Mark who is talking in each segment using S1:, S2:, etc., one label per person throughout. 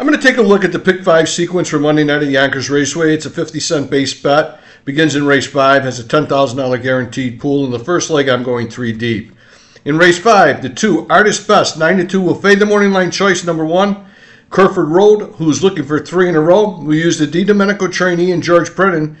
S1: I'm going to take a look at the pick five sequence for Monday night at Yonkers Raceway. It's a 50 cent base bet. Begins in race five, has a $10,000 guaranteed pool. In the first leg, I'm going three deep. In race five, the two, Artist Best, 9 to 2, will fade the morning line choice number one. Kerford Road, who's looking for three in a row, will use the D. Domenico trainee and George Brennan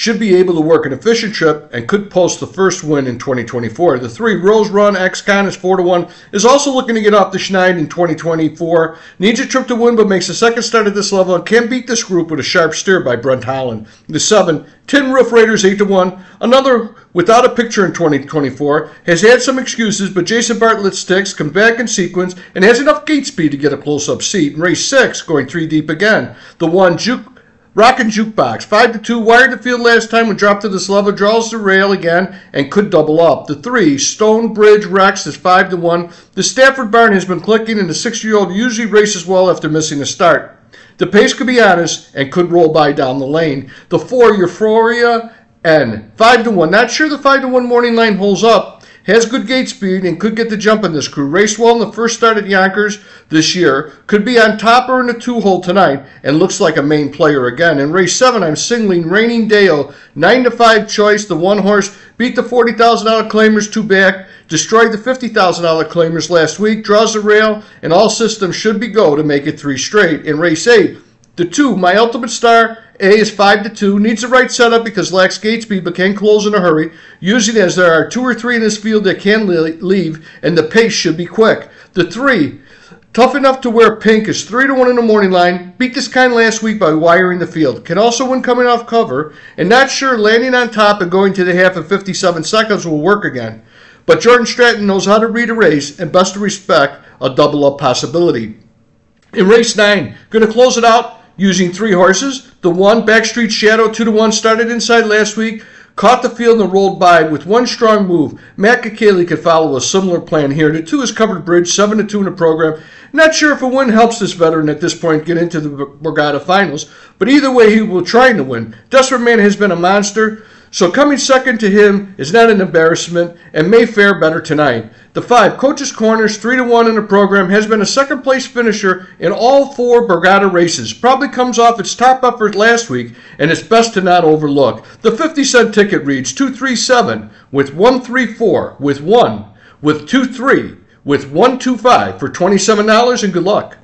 S1: should be able to work an efficient trip and could post the first win in 2024. The three Rose Run X-Con is 4 to 1, is also looking to get off the Schneid in 2024. Needs a trip to win, but makes a second start at this level and can beat this group with a sharp steer by Brent Holland. The 7, Tin Roof Raiders 8 to 1, another without a picture in 2024, has had some excuses, but Jason Bartlett sticks, come back in sequence, and has enough gate speed to get a close up seat. In race 6, going 3 deep again. The 1, Juke. Rockin' Jukebox. 5 to 2. Wired the field last time when dropped to this level. Draws the rail again and could double up. The 3. Stonebridge Rex is 5 to 1. The Stafford Barn has been clicking and the 6 year old usually races well after missing a start. The pace could be honest and could roll by down the lane. The 4. Euphoria N. 5 to 1. Not sure the 5 to 1 morning line holds up has good gate speed and could get the jump in this crew. Raced well in the first start at Yonkers this year. Could be on top or in the two hole tonight and looks like a main player again. In race seven, I'm singling Raining Dale, 9 to 5 choice. The one horse beat the $40,000 claimers two back, destroyed the $50,000 claimers last week, draws the rail, and all systems should be go to make it three straight. In race eight, the two, my ultimate star, A is 5 to 2, needs the right setup because lacks gate speed but can close in a hurry, using as there are two or three in this field that can leave, and the pace should be quick. The 3, tough enough to wear pink, is 3 to 1 in the morning line, beat this kind last week by wiring the field, can also win coming off cover, and not sure landing on top and going to the half in 57 seconds will work again. But Jordan Stratton knows how to read a race, and best to respect, a double up possibility. In race 9, going to close it out using three horses. The one, Backstreet Shadow, 2 to 1, started inside last week, caught the field and rolled by with one strong move. Matt Kakaley could follow a similar plan here. The two is covered bridge, 7 to 2 in the program. Not sure if a win helps this veteran at this point get into the Borgata finals, but either way, he will try to win. Desperate Man has been a monster. So coming second to him is not an embarrassment and may fare better tonight. The five, coaches Corners, 3 to 1 in the program, has been a second place finisher in all four Borgata races. Probably comes off its top effort last week, and it's best to not overlook. The 50 cent ticket reads 237 with 134 with 1 with 23 with 125 for $27 and good luck.